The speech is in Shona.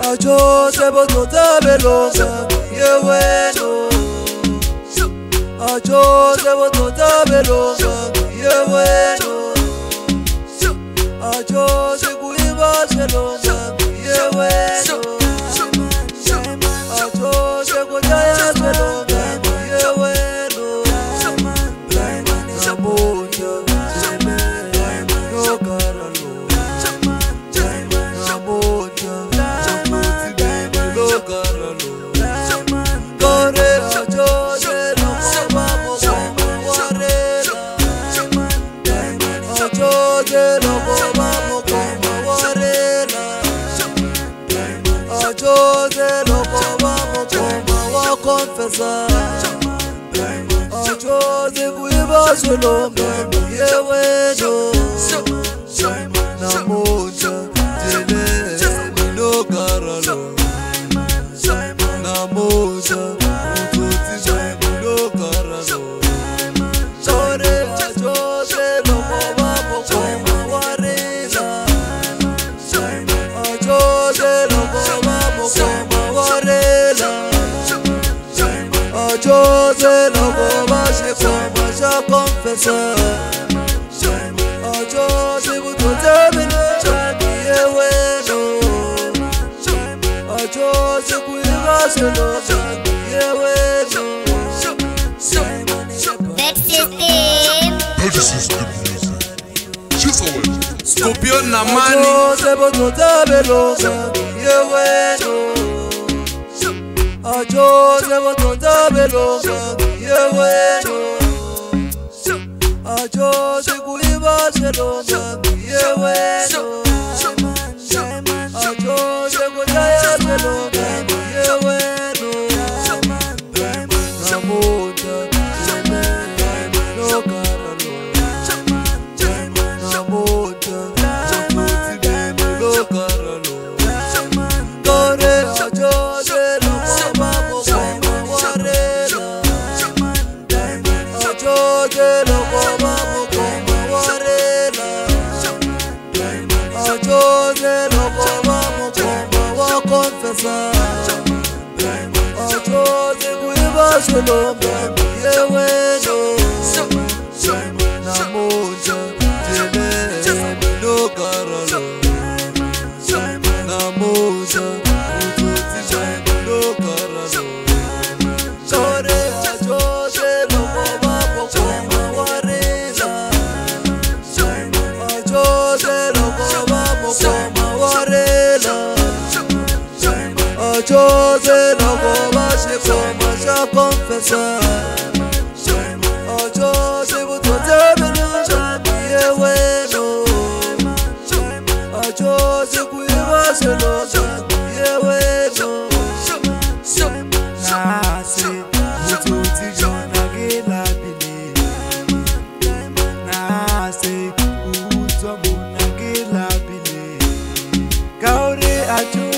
acho se botó de velosa y bueno acho se botó de velosa y bueno acho se cuiva celosa y bueno acho se cuiva celosa professor ojoze kuyibazulo yewedo person. ọjọ́ síbu tó tẹ́mi ṣàbí ewé nù. ọjọ́ síbu ìrọ́sẹ̀ lọ ṣàbí ewé nù. Scorpion na mani. Ọjọ́ síbu tó tẹ́mi lọ ṣàbí ewé nù. ọjọ́ sẹ́wọ́n tó ń dábẹ́ lọ sọ kìí acho se cuiva se ronda mi abuelo acho se cuiva se ronda mi abuelo amuta no carro no amuta no carro no corre acho se ronda mi abuelo chose loko va mukomba wa konfesa ochose kuyiva swilombe yewenoo chose no go mashe ko mashe confessa o chose but to tell no shati e we no o chose ku e mashe no shati e we no shati Thank you.